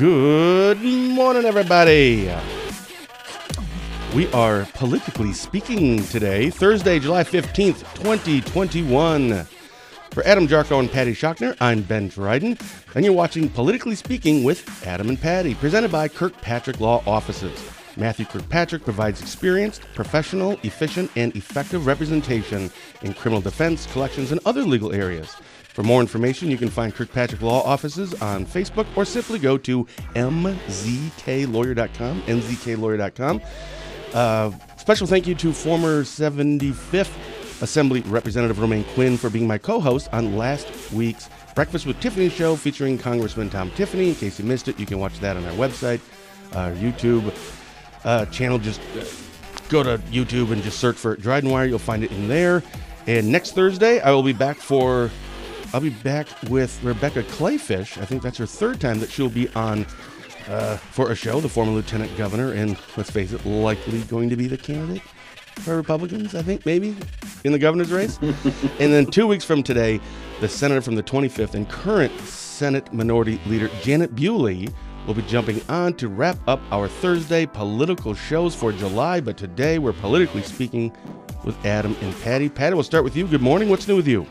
Good morning, everybody. We are politically speaking today, Thursday, July 15th, 2021. For Adam Jarchow and Patty Schachtner, I'm Ben Dryden, and you're watching Politically Speaking with Adam and Patty, presented by Kirkpatrick Law Offices. Matthew Kirkpatrick provides experienced, professional, efficient, and effective representation in criminal defense, collections, and other legal areas. For more information, you can find Kirkpatrick Law Offices on Facebook or simply go to mzklawyer.com, mzklawyer.com. Uh, special thank you to former 75th Assembly Representative Romaine Quinn for being my co host on last week's Breakfast with Tiffany show featuring Congressman Tom Tiffany. In case you missed it, you can watch that on our website, our YouTube uh, channel. Just go to YouTube and just search for DrydenWire. You'll find it in there. And next Thursday, I will be back for. I'll be back with Rebecca Kleefisch. I think that's her third time that she'll be on uh, for a show, the former lieutenant governor, and let's face it, likely going to be the candidate for Republicans, I think, maybe, in the governor's race. and then two weeks from today, the senator from the 25th and current Senate Minority Leader Janet Bewley will be jumping on to wrap up our Thursday political shows for July. But today, we're politically speaking with Adam and Patty. Patty, we'll start with you. Good morning. What's new with you?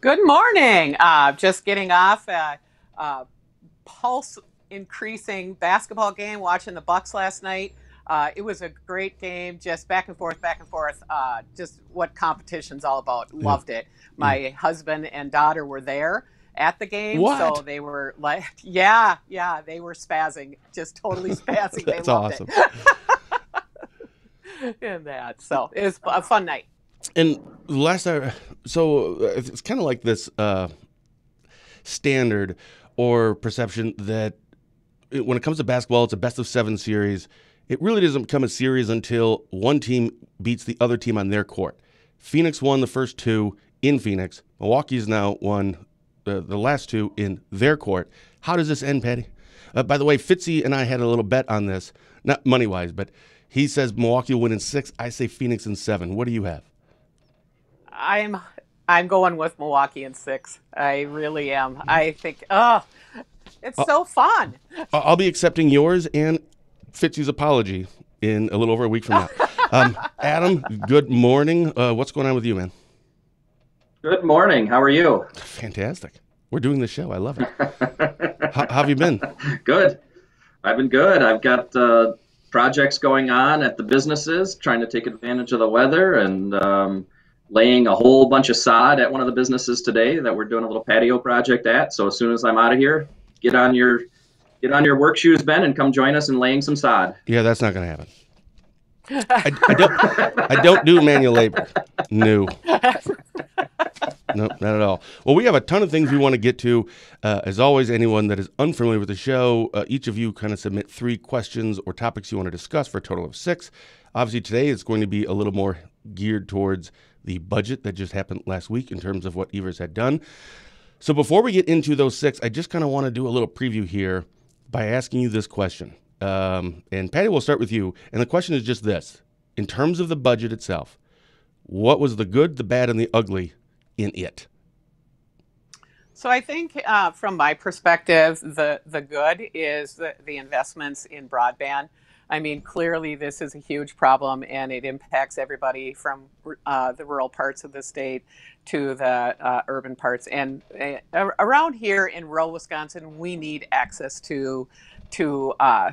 Good morning. Uh, just getting off a, a pulse increasing basketball game, watching the Bucks last night. Uh, it was a great game, just back and forth, back and forth. Uh, just what competition's all about. Loved it. My mm. husband and daughter were there at the game, what? so they were like, yeah, yeah, they were spazzing, just totally spazzing. That's they loved awesome. it. and that, so it was a fun night. And last I so uh, it's kind of like this uh, standard or perception that when it comes to basketball, it's a best of seven series. It really doesn't become a series until one team beats the other team on their court. Phoenix won the first two in Phoenix. Milwaukee's now won the, the last two in their court. How does this end, Patty? Uh, by the way, Fitzy and I had a little bet on this, not money wise, but he says Milwaukee will win in six. I say Phoenix in seven. What do you have? I'm I'm going with Milwaukee in six. I really am. I think oh it's uh, so fun. I'll be accepting yours and Fitzy's apology in a little over a week from now. um, Adam, good morning. Uh, what's going on with you, man? Good morning. How are you? Fantastic. We're doing the show. I love it. how, how, have you been? Good. I've been good. I've got uh, projects going on at the businesses, trying to take advantage of the weather and um, laying a whole bunch of sod at one of the businesses today that we're doing a little patio project at. So as soon as I'm out of here, get on your get on your work shoes, Ben, and come join us in laying some sod. Yeah, that's not going to happen. I, I, don't. I don't do manual labor. No. No, not at all. Well, we have a ton of things we want to get to. Uh, as always, anyone that is unfamiliar with the show, uh, each of you kind of submit three questions or topics you want to discuss for a total of six. Obviously, today it's going to be a little more geared towards the budget that just happened last week in terms of what Evers had done. So before we get into those six, I just kind of want to do a little preview here by asking you this question. Um, and Patty, we'll start with you. And the question is just this In terms of the budget itself, what was the good, the bad, and the ugly in it? So I think, uh, from my perspective, the the good is the, the investments in broadband. I mean, clearly this is a huge problem and it impacts everybody from uh, the rural parts of the state to the uh, urban parts. And uh, around here in rural Wisconsin, we need access to to uh,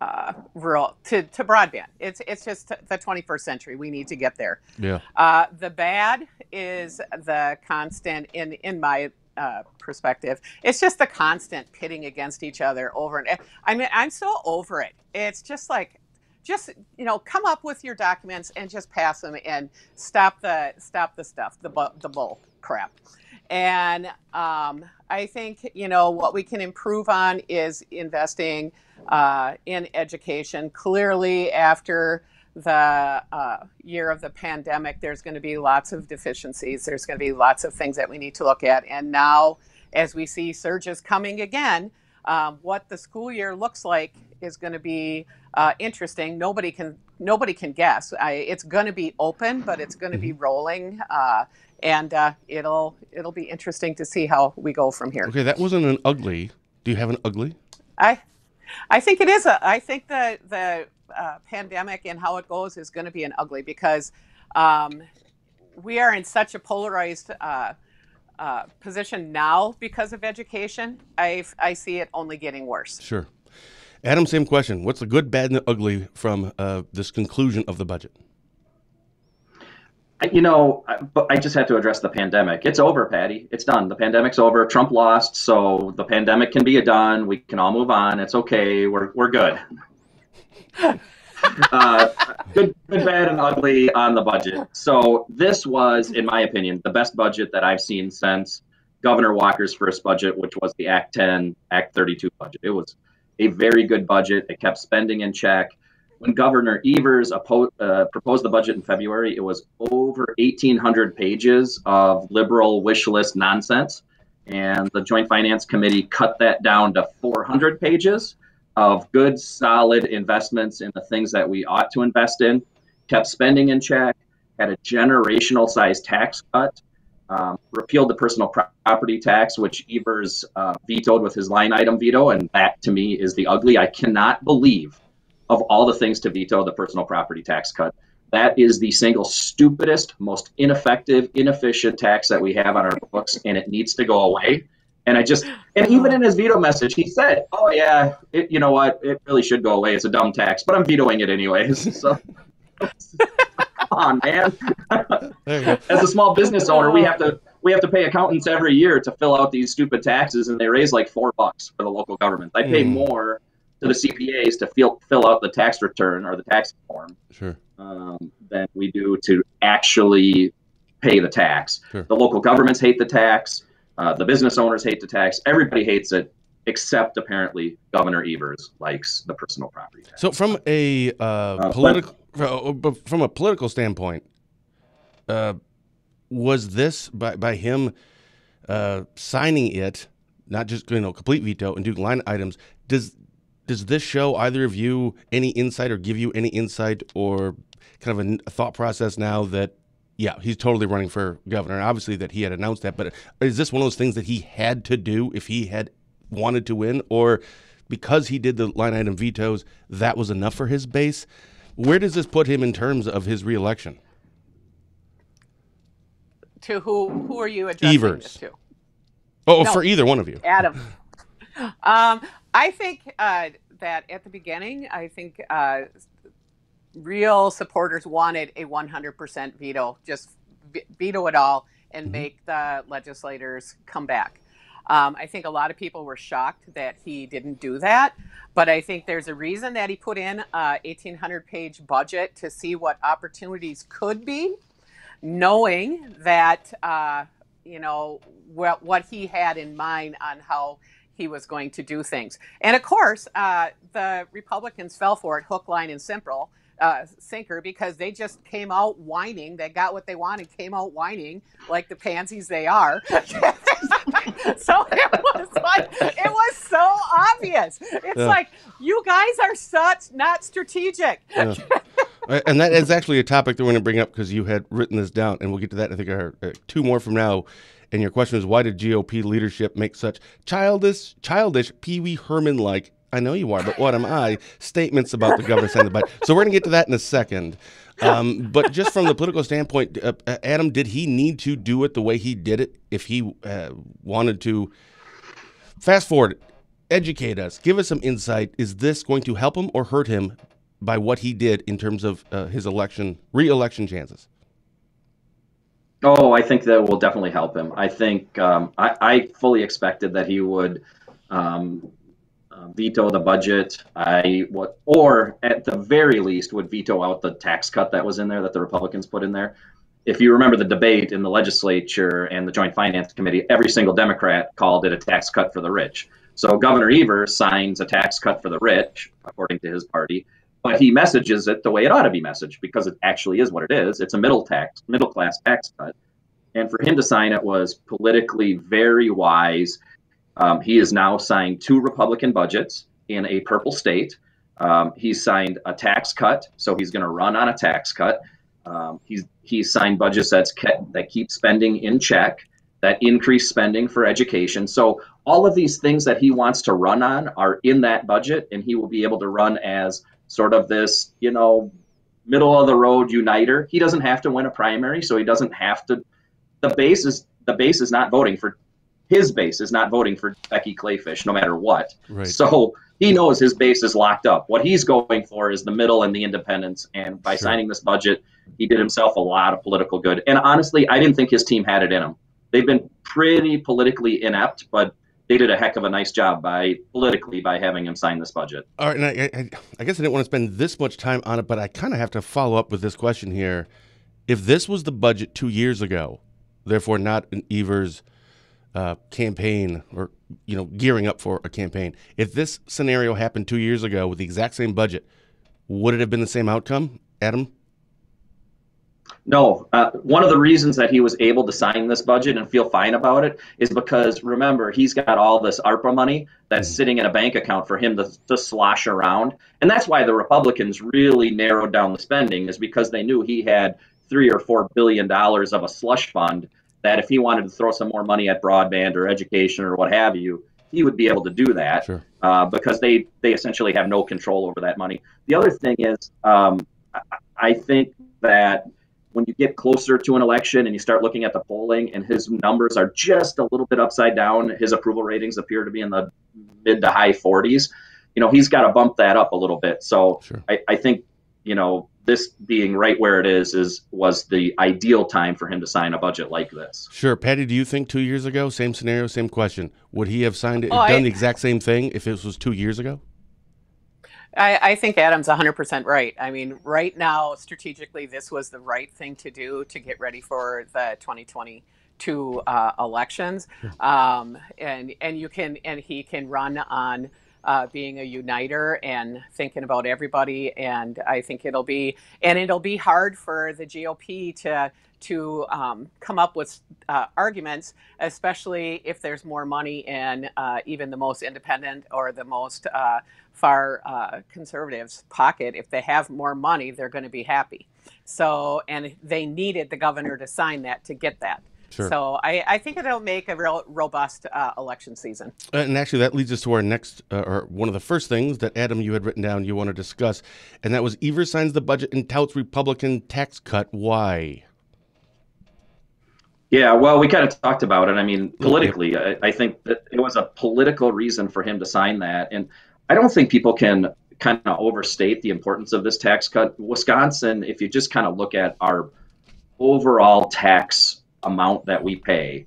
uh, rural to, to broadband. It's it's just the 21st century. We need to get there. Yeah. Uh, the bad is the constant in in my uh, perspective. It's just the constant pitting against each other over and I mean, I'm so over it. It's just like, just you know, come up with your documents and just pass them and stop the stop the stuff, the bu- the bull crap. And um, I think you know what we can improve on is investing uh, in education. Clearly, after the uh, year of the pandemic, there's going to be lots of deficiencies. There's going to be lots of things that we need to look at. And now, as we see surges coming again, um, what the school year looks like is going to be uh, interesting. Nobody can nobody can guess. I, it's going to be open, but it's going to be mm-hmm. rolling, uh, and uh, it'll it'll be interesting to see how we go from here. Okay, that wasn't an ugly. Do you have an ugly? I, I think it is a. I think the the uh, pandemic and how it goes is going to be an ugly because um, we are in such a polarized uh, uh, position now because of education. I I see it only getting worse. Sure. Adam, same question. What's the good, bad, and the ugly from uh, this conclusion of the budget? You know, but I just have to address the pandemic. It's over, Patty. It's done. The pandemic's over. Trump lost, so the pandemic can be a done. We can all move on. It's okay. We're we're good. uh, good, good, bad, and ugly on the budget. So this was, in my opinion, the best budget that I've seen since Governor Walker's first budget, which was the Act 10, Act 32 budget. It was a very good budget. It kept spending in check. When Governor Evers oppo- uh, proposed the budget in February, it was over 1,800 pages of liberal wish list nonsense. And the Joint Finance Committee cut that down to 400 pages of good, solid investments in the things that we ought to invest in, kept spending in check, had a generational size tax cut, um, repealed the personal property tax, which Evers uh, vetoed with his line item veto. And that to me is the ugly. I cannot believe, of all the things to veto, the personal property tax cut. That is the single stupidest, most ineffective, inefficient tax that we have on our books, and it needs to go away. And I just, and even in his veto message, he said, "Oh yeah, it, you know what? It really should go away. It's a dumb tax, but I'm vetoing it anyways." So, come on, man. As a small business owner, we have to we have to pay accountants every year to fill out these stupid taxes, and they raise like four bucks for the local government. I pay mm. more to the CPAs to fill fill out the tax return or the tax form sure. um, than we do to actually pay the tax. Sure. The local governments hate the tax. Uh, the business owners hate the tax. Everybody hates it, except apparently Governor Evers likes the personal property tax. So, from a uh, uh, political uh, from a political standpoint, uh, was this by by him uh, signing it, not just you know complete veto and doing line items? Does does this show either of you any insight or give you any insight or kind of a, a thought process now that yeah, he's totally running for governor. And obviously, that he had announced that. But is this one of those things that he had to do if he had wanted to win, or because he did the line item vetoes, that was enough for his base? Where does this put him in terms of his reelection? To who? Who are you addressing Evers. this to? Oh, no, for either one of you, Adam. um, I think uh, that at the beginning, I think uh, real supporters wanted a 100% veto, just veto it all and mm-hmm. make the legislators come back. Um, I think a lot of people were shocked that he didn't do that, but I think there's a reason that he put in a 1,800 page budget to see what opportunities could be, knowing that, uh, you know, what, what he had in mind on how he was going to do things. And of course, uh, the Republicans fell for it hook, line, and simple uh, sinker because they just came out whining. They got what they wanted, came out whining like the pansies they are. so it was like it was so obvious. It's yeah. like you guys are such not strategic. Yeah. and that is actually a topic that we're going to bring up because you had written this down, and we'll get to that. I think uh, two more from now. And your question is, why did GOP leadership make such childish, childish Pee Wee Herman like I know you are, but what am I? Statements about the governor signing the budget. So we're going to get to that in a second. Um, but just from the political standpoint, uh, uh, Adam, did he need to do it the way he did it if he uh, wanted to? Fast forward, educate us, give us some insight. Is this going to help him or hurt him by what he did in terms of uh, his election, re-election chances? Oh, I think that will definitely help him. I think um, I, I, fully expected that he would um, uh, veto the budget. I what, or at the very least, would veto out the tax cut that was in there that the Republicans put in there. If you remember the debate in the legislature and the Joint Finance Committee, every single Democrat called it a tax cut for the rich. So Governor Evers signs a tax cut for the rich, according to his party, but he messages it the way it ought to be messaged because it actually is what it is. It's a middle tax, middle class tax cut. And for him to sign it was politically very wise um, he has now signed two Republican budgets in a purple state. Um, he's signed a tax cut, so he's going to run on a tax cut. Um, he's he's signed budgets that's kept, that keep spending in check. that increase spending for education. So all of these things that he wants to run on are in that budget, and he will be able to run as sort of this, you know, middle of the road uniter. He doesn't have to win a primary, so he doesn't have to. The base is the base is not voting for his base is not voting for Becky Kleefisch, no matter what. Right. So he knows his base is locked up. What he's going for is the middle and the independents. And by sure. signing this budget, he did himself a lot of political good. And honestly, I didn't think his team had it in him. They've been pretty politically inept, but they did a heck of a nice job by politically by having him sign this budget. All right, and I, I, I guess I didn't want to spend this much time on it, but I kind of have to follow up with this question here. If this was the budget two years ago, therefore not an Evers uh, campaign or you know gearing up for a campaign. If this scenario happened two years ago with the exact same budget, would it have been the same outcome, Adam? No. Uh, one of the reasons that he was able to sign this budget and feel fine about it is because remember he's got all this ARPA money that's mm-hmm. sitting in a bank account for him to, to slosh around, and that's why the Republicans really narrowed down the spending is because they knew he had three or four billion dollars of a slush fund that if he wanted to throw some more money at broadband or education or what have you, he would be able to do that sure. uh, because they they essentially have no control over that money. The other thing is, um, I think that when you get closer to an election and you start looking at the polling and his numbers are just a little bit upside down, his approval ratings appear to be in the mid to high 40s. You know, he's got to bump that up a little bit. So sure. I, I think you know this being right where it is is was the ideal time for him to sign a budget like this. Sure, Patty. Do you think two years ago, same scenario, same question, would he have signed it, oh, done I, the exact same thing if it was two years ago? I, I think Adam's 100% right. I mean, right now, strategically, this was the right thing to do to get ready for the 2022 uh, elections. Um, and and you can and he can run on uh, being a uniter and thinking about everybody. And I think it'll be and it'll be hard for the GOP to to um, come up with uh, arguments, especially if there's more money in uh, even the most independent or the most uh, far uh, conservatives' pocket. If they have more money, they're going to be happy. So, and they needed the governor to sign that to get that. Sure. So I, I, think it'll make a real robust uh, election season. And actually, that leads us to our next, uh, or one of the first things that Adam, you had written down, you want to discuss, and that was Evers signs the budget and touts Republican tax cut. Why? Yeah, well, we kind of talked about it. I mean, politically, I, I think that it was a political reason for him to sign that, and I don't think people can kind of overstate the importance of this tax cut. Wisconsin, if you just kind of look at our overall tax amount that we pay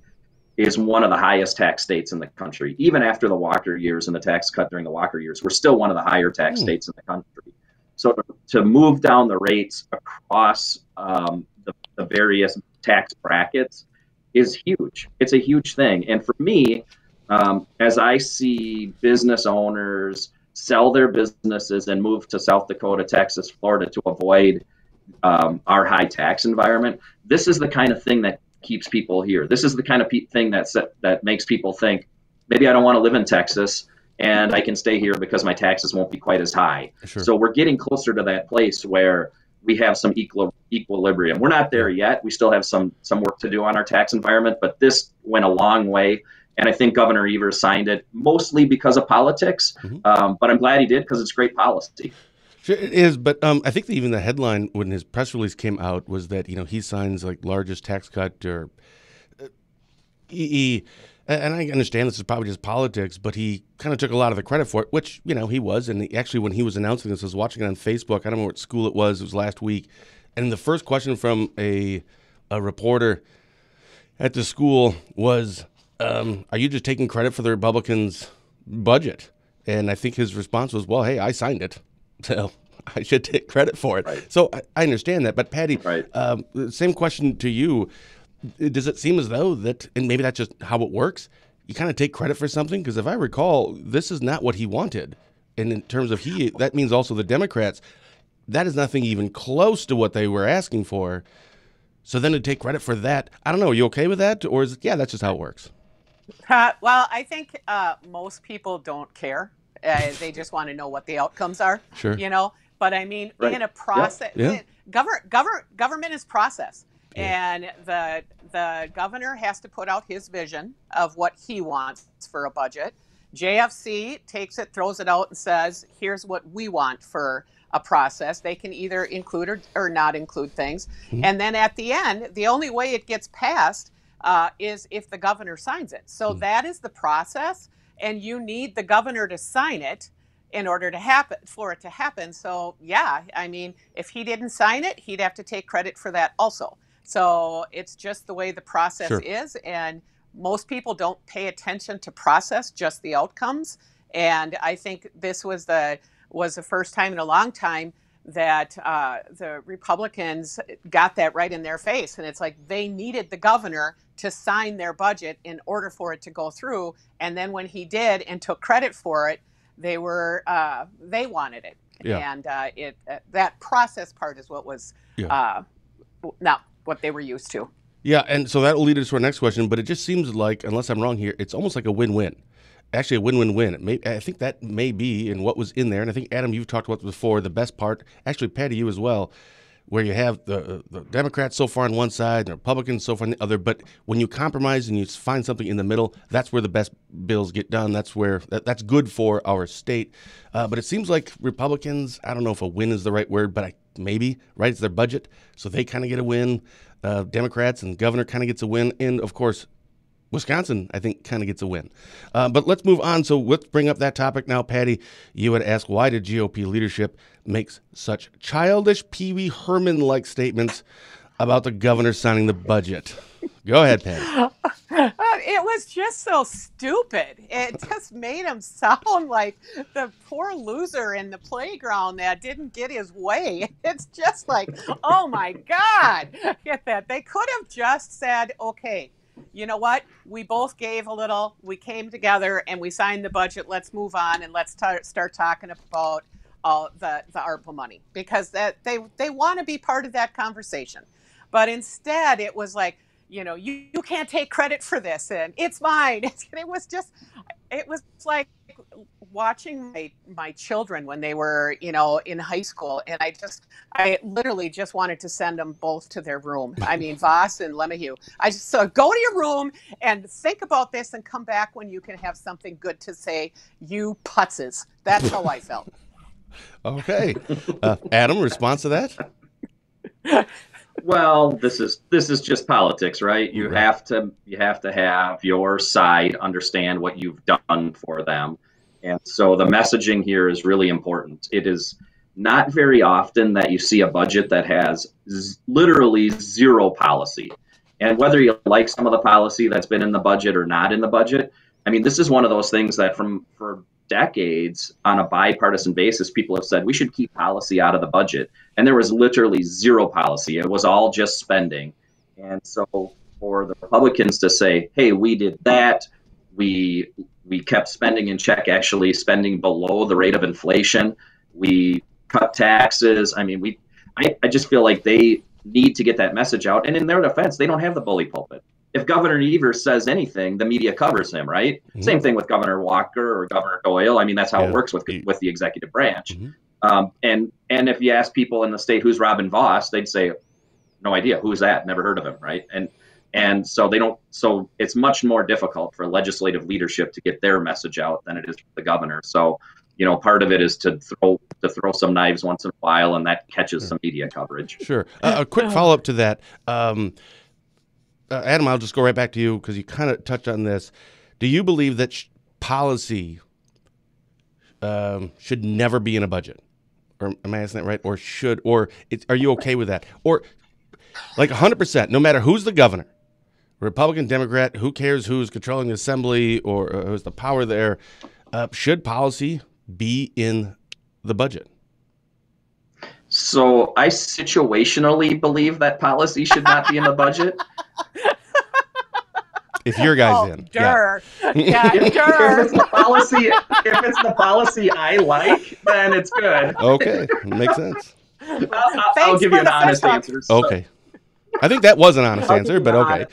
is one of the highest tax states in the country. Even after the Walker years and the tax cut during the Walker years, we're still one of the higher tax mm. states in the country. So to, move down the rates across um, the, the various tax brackets is huge. It's a huge thing. And for me, um, as I see business owners sell their businesses and move to South Dakota, Texas, Florida to avoid um, our high tax environment, this is the kind of thing that keeps people here. This is the kind of pe- thing that's, that makes people think maybe I don't want to live in Texas and I can stay here because my taxes won't be quite as high. Sure. So we're getting closer to that place where we have some equal, equilibrium. We're not there yet. We still have some some work to do on our tax environment, but this went a long way. And I think Governor Evers signed it mostly because of politics, mm-hmm. um, but I'm glad he did because it's great policy. Sure, it is, but um, I think even the headline when his press release came out was that you know he signs like largest tax cut or uh, he, and I understand this is probably just politics, but he kind of took a lot of the credit for it, which you know he was. And he, actually, when he was announcing this, I was watching it on Facebook. I don't know what school it was. It was last week, and the first question from a a reporter at the school was, um, "Are you just taking credit for the Republicans' budget?" And I think his response was, "Well, hey, I signed it." So I should take credit for it. Right. So I, I, understand that. But Patty, right. um, same question to you. Does it seem as though that, and maybe that's just how it works, you kind of take credit for something? Because if I recall, this is not what he wanted. And in terms of he, that means also the Democrats, that is nothing even close to what they were asking for. So then to take credit for that, I don't know. Are you okay with that? Or is it, yeah, that's just how it works? Uh, well, I think uh, most people don't care uh, they just want to know what the outcomes are. Sure. You know, but I mean, right. in a process, yeah. yeah. Govern, govern, government is process, yeah. and the the governor has to put out his vision of what he wants for a budget. JFC takes it, throws it out, and says, "Here's what we want for a process." They can either include or, or not include things, mm-hmm. and then at the end, the only way it gets passed uh, is if the governor signs it. So mm-hmm. that is the process, and you need the governor to sign it in order to happen for it to happen. So yeah, I mean, if he didn't sign it, he'd have to take credit for that also. So it's just the way the process sure. is, and most people don't pay attention to process, just the outcomes. And I think this was the was the first time in a long time that uh, the Republicans got that right in their face. And it's like they needed the governor to sign their budget in order for it to go through. And then when he did and took credit for it, they were uh, they wanted it. Yeah. And uh, it uh, that process part is what was yeah. Uh, not what they were used to. Yeah, and so that will lead us to our next question. But it just seems like, unless I'm wrong here, it's almost like a win-win. Actually, a win-win-win. May, I think that may be in what was in there, and I think Adam, you've talked about before. The best part, actually, Patty, you as well, where you have the, the Democrats so far on one side, the Republicans so far on the other. But when you compromise and you find something in the middle, that's where the best bills get done. That's where that, that's good for our state. Uh, but it seems like Republicans, I don't know if a win is the right word, but I, maybe right, it's their budget, so they kind of get a win uh, Democrats and governor kind of gets a win, and of course, Wisconsin, I think, kind of gets a win. Uh, but let's move on. So let's bring up that topic now, Patty. You had asked why did GOP leadership makes such childish Pee Wee Herman like statements about the governor signing the budget. Go ahead, Patty. it was just so stupid. It just made him sound like the poor loser in the playground that didn't get his way. It's just like, oh my God, get that. They could have just said, okay, you know what? We both gave a little, we came together and we signed the budget. Let's move on and let's t- start talking about all the, the ARPA money because that they, they want to be part of that conversation. But instead, it was like, you know, you, you can't take credit for this and it's mine. it was just, it was like watching my, my children when they were, you know, in high school. And I just, I literally just wanted to send them both to their room. I mean, Vos and LeMahieu. I just, so go to your room and think about this and come back when you can have something good to say. You putzes. That's how I felt. okay. Uh, Adam, response to that? well, this is this is just politics, right? You right. have to you have to have your side understand what you've done for them. And so the messaging here is really important. It is not very often that you see a budget that has z- literally zero policy. And whether you like some of the policy that's been in the budget or not in the budget, I mean, this is one of those things that from for decades on a bipartisan basis, people have said we should keep policy out of the budget. And there was literally zero policy. It was all just spending. And so for the Republicans to say, hey, we did that, we we kept spending in check, actually spending below the rate of inflation. We cut taxes. I mean, we I, I just feel like they need to get that message out. And in their defense, they don't have the bully pulpit if Governor Evers says anything, the media covers him, right? Mm-hmm. Same thing with Governor Walker or Governor Doyle. I mean, that's how yeah. it works with with the executive branch. Mm-hmm. Um, and and if you ask people in the state who's Robin Vos, they'd say, no idea who's that, never heard of him, right? And and so they don't. So it's much more difficult for legislative leadership to get their message out than it is for the governor. So you know, part of it is to throw to throw some knives once in a while, and that catches some media coverage. Sure. Uh, a quick follow up to that. Um, uh, Adam, I'll just go right back to you because you kind of touched on this. Do you believe that sh- policy um, should never be in a budget? Or am I asking that right? Or should? Or are you okay with that? Or like 100%, no matter who's the governor, Republican, Democrat, who cares who's controlling the assembly or uh, who's the power there? Uh, should policy be in the budget? So I situationally believe that policy should not be in the budget. If your guy's oh, in, yeah, yeah if, if, it's the policy, if it's the policy I like, then it's good. Okay, makes sense. I'll, I'll, I'll give you an honest answer. So. Okay, I think that was an honest answer, but okay.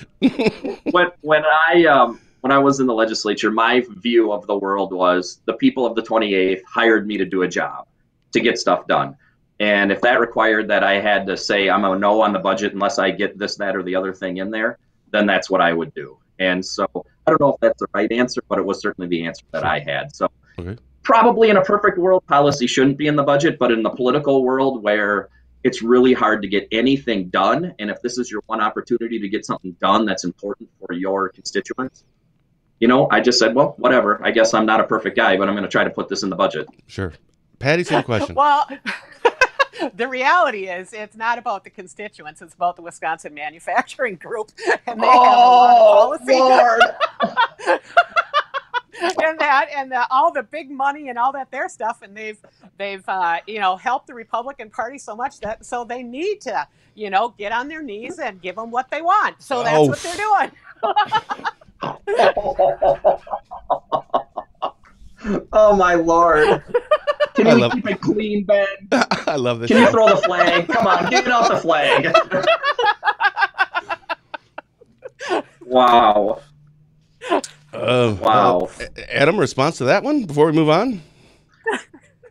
when when I um when I was in the legislature, my view of the world was the people of the 28th hired me to do a job, to get stuff done. And if that required that I had to say I'm a no on the budget unless I get this, that, or the other thing in there, then that's what I would do. And so I don't know if that's the right answer, but it was certainly the answer that I had. So Okay. probably in a perfect world, policy shouldn't be in the budget, but in the political world where it's really hard to get anything done, and if this is your one opportunity to get something done that's important for your constituents, you know, I just said, well, whatever. I guess I'm not a perfect guy, but I'm going to try to put this in the budget. Sure. Patty, same question. Well, the reality is it's not about the constituents, it's about the Wisconsin Manufacturing Group. And they have a lot of oh, policy. Lord. And that and the, all the big money and all that their stuff and they've they've uh, you know helped the republican party so much that so they need to you know get on their knees and give them what they want so that's Oh. what they're doing oh my lord. Can I you love- keep it clean, Ben? I love this. Can you throw the flag? Come on, give it out the flag. wow. Uh, Wow. uh, Adam, response to that one before we move on?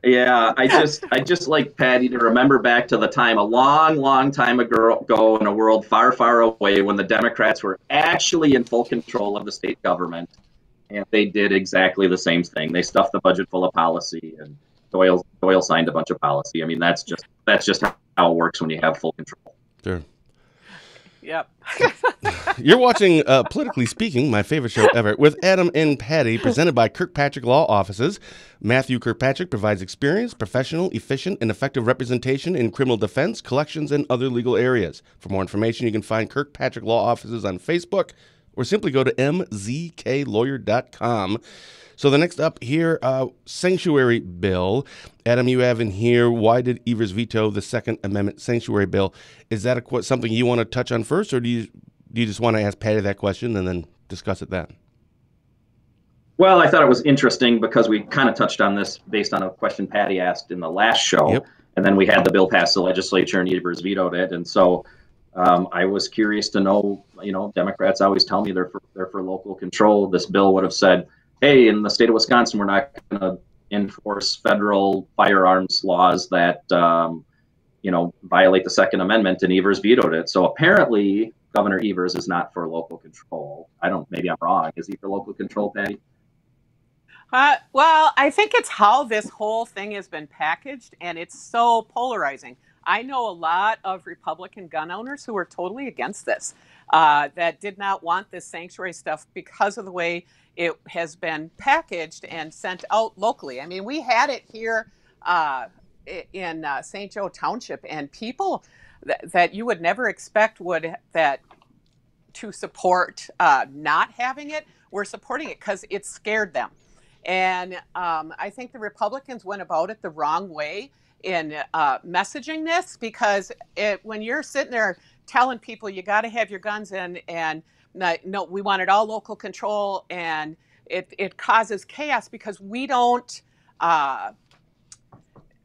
Yeah, I just I just like Patty to remember back to the time a long, long time ago ago in a world far, far away when the Democrats were actually in full control of the state government. And they did exactly the same thing. They stuffed the budget full of policy and Doyle Doyle signed a bunch of policy. I mean that's just that's just how it works when you have full control. Sure. Yep You're watching uh, Politically Speaking, my favorite show ever, with Adam and Patty, presented by Kirkpatrick Law Offices. Matthew Kirkpatrick provides experienced, professional, efficient, and effective representation in criminal defense, collections, and other legal areas. For more information, you can find Kirkpatrick Law Offices on Facebook or simply go to mzklawyer.com. So the next up here, uh, sanctuary bill. Adam, you have in here. Why did Evers veto the Second Amendment sanctuary bill? Is that a, qu- something you want to touch on first, or do you do you just want to ask Patty that question and then discuss it then? Well, I thought it was interesting because we kind of touched on this based on a question Patty asked in the last show. Yep. And then we had the bill pass the legislature and Evers vetoed it. And so um, I was curious to know, you know, Democrats always tell me they're for, they're for local control. This bill would have said, hey, in the state of Wisconsin, we're not going to enforce federal firearms laws that, um, you know, violate the Second Amendment. And Evers vetoed it. So apparently, Governor Evers is not for local control. I don't, maybe I'm wrong. Is he for local control, Patty? Uh, well, I think it's how this whole thing has been packaged, and it's so polarizing. I know a lot of Republican gun owners who are totally against this, uh, that did not want this sanctuary stuff because of the way it has been packaged and sent out locally. I mean, we had it here uh, in uh, St. Joe Township, and people th- that you would never expect would that to support uh, not having it were supporting it because it scared them. And um, I think the Republicans went about it the wrong way in uh, messaging this because it, when you're sitting there telling people you got to have your guns in and no, we want it all local control and it, it causes chaos because we don't uh,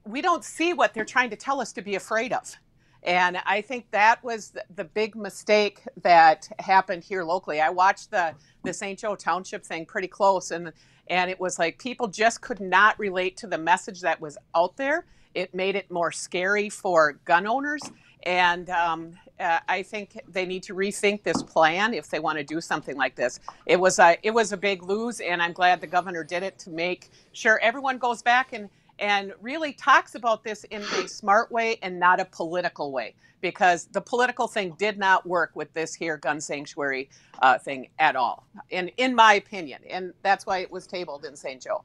we don't see what they're trying to tell us to be afraid of. And I think that was the, the big mistake that happened here locally. I watched the the St. Joe Township thing pretty close, and and it was like people just could not relate to the message that was out there. It made it more scary for gun owners, and um, uh, I think they need to rethink this plan if they want to do something like this. It was a it was a big lose, and I'm glad the governor did it to make sure everyone goes back and and really talks about this in a smart way and not a political way because the political thing did not work with this here gun sanctuary uh, thing at all in in my opinion and that's why it was tabled in st joe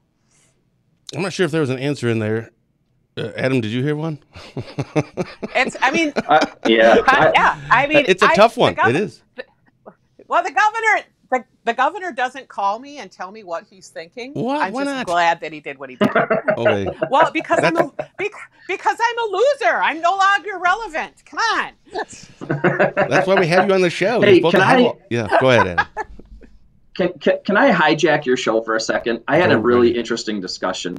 I'm not sure if there was an answer in there. Uh, Adam, did you hear one? it's i mean Uh, yeah. I- I- yeah i mean it's a I- tough one. gov- it is. well the governor the, the governor doesn't call me and tell me what he's thinking Why- i'm why just not? glad that he did what he did Okay. well because i'm a bec- because i'm a loser i'm no longer relevant come on That's why we have you on the show. Hey, can I- all- yeah, go ahead, Adam. Can, can, can I hijack your show for a second? I had a Oh, really right. interesting discussion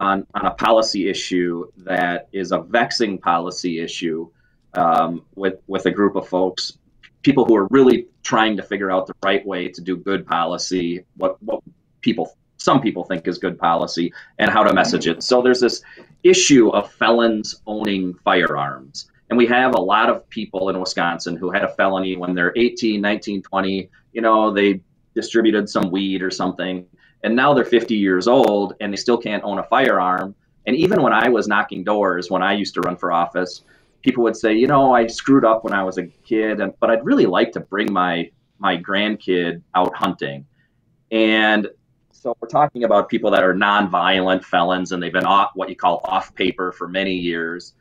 on, on a policy issue that is a vexing policy issue um, with, with a group of folks, people who are really trying to figure out the right way to do good policy, what, what people, some people think is good policy, and how to message it. So there's this issue of felons owning firearms. And we have a lot of people in Wisconsin who had a felony when they're 18, 19, 20. You know, they distributed some weed or something, and now they're 50 years old and they still can't own a firearm. And even when I was knocking doors, when I used to run for office, people would say, you know, I screwed up when I was a kid, and, but I'd really like to bring my my grandkid out hunting. And so we're talking about people that are nonviolent felons and they've been off what you call off paper for many years.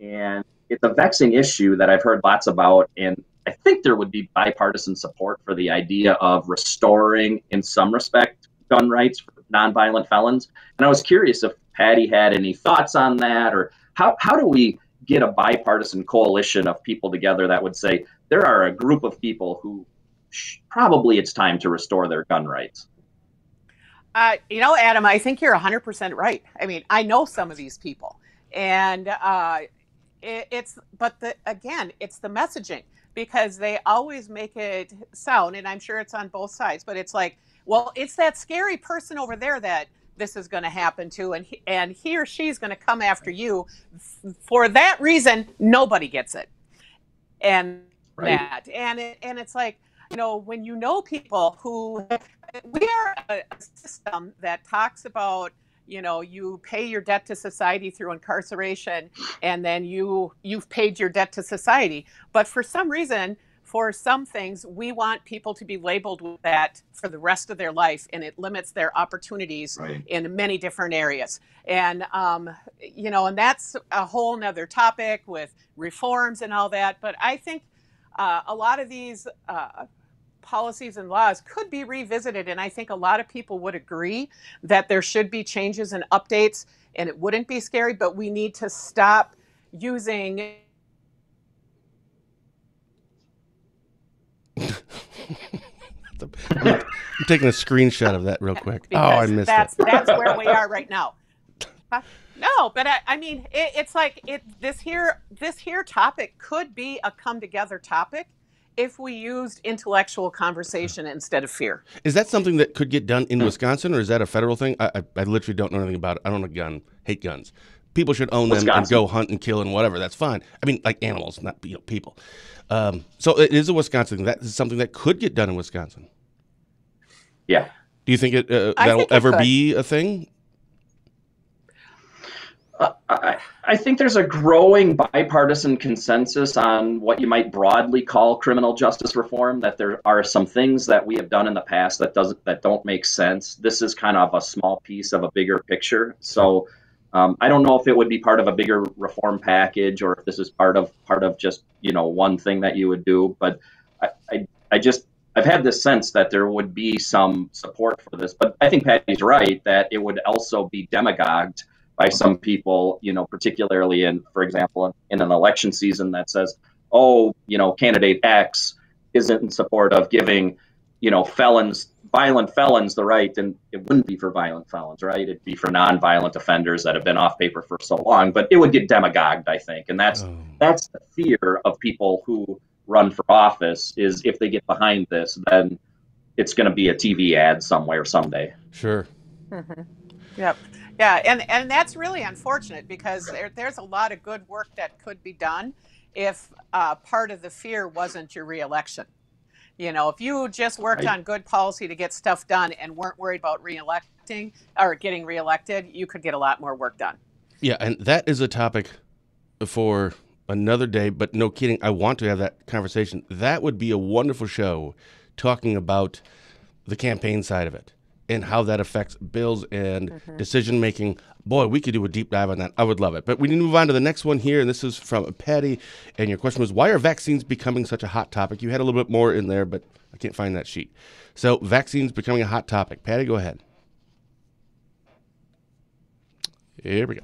And it's a vexing issue that I've heard lots about. And I think there would be bipartisan support for the idea of restoring, in some respect, gun rights for nonviolent felons. And I was curious if Patty had any thoughts on that or how, how do we get a bipartisan coalition of people together that would say there are a group of people who probably it's time to restore their gun rights. Uh, you know, Adam, I think you're 100% right. I mean, I know some of these people, and uh, it, it's, but the, again, it's the messaging because they always make it sound, and I'm sure it's on both sides, but it's like, well, it's that scary person over there that this is going to happen to, and he, and he or she's going to come after you. For that reason, nobody gets it, and right. that, and it, and it's like, you know, when you know people who we are a system that talks about you know you pay your debt to society through incarceration and then you you've paid your debt to society but for some reason for some things we want people to be labeled with that for the rest of their life and it limits their opportunities right. in many different areas and um, you know and that's a whole nother topic with reforms and all that but i think uh, a lot of these uh, policies and laws could be revisited. And I think a lot of people would agree that there should be changes and updates, and it wouldn't be scary, but we need to stop using. I'm, taking a screenshot of that real quick. oh, I missed that's, it. That's where we are right now. No, but I, I mean, it, it's like it. This here, this here topic could be a come together topic if we used intellectual conversation instead of fear. Is that something that could get done in Wisconsin, or is that a federal thing? I, I, I literally don't know anything about it. I don't own a gun. Hate guns. People should own them and go hunt and kill and whatever. That's fine. I mean, like animals, not you know, people. Um, so it is a Wisconsin thing. That is something that could get done in Wisconsin. Yeah. Do you think it uh, that'll ever be a thing? I, I think there's a growing bipartisan consensus on what you might broadly call criminal justice reform. That there are some things that we have done in the past that doesn't that don't make sense. This is kind of a small piece of a bigger picture. So um, I don't know if it would be part of a bigger reform package or if this is part of part of just you know one thing that you would do. But I, I, I just I've had this sense that there would be some support for this. But I think Patty's right that it would also be demagogued by some people, you know, particularly in, for example, in an election season that says, oh, you know, candidate X isn't in support of giving, you know, felons, violent felons the right, and it wouldn't be for violent felons, right? It'd be for non-violent offenders that have been off paper for so long, but it would get demagogued, I think, and that's oh. that's the fear of people who run for office is if they get behind this, then it's going to be a TV ad somewhere someday. Sure. Mm-hmm. Yep. Yeah, and and that's really unfortunate because there, there's a lot of good work that could be done if uh, part of the fear wasn't your reelection. You know, if you just worked right. on good policy to get stuff done and weren't worried about reelecting or getting reelected, you could get a lot more work done. Yeah, and that is a topic for another day, but no kidding, I want to have that conversation. That would be a wonderful show talking about the campaign side of it and how that affects bills and mm-hmm. decision making. Boy, we could do a deep dive on that. I would love it. But we need to move on to the next one here, and this is from Patty. And your question was, why are vaccines becoming such a hot topic? You had a little bit more in there, but I can't find that sheet. So, vaccines becoming a hot topic. Patty, go ahead. Here we go.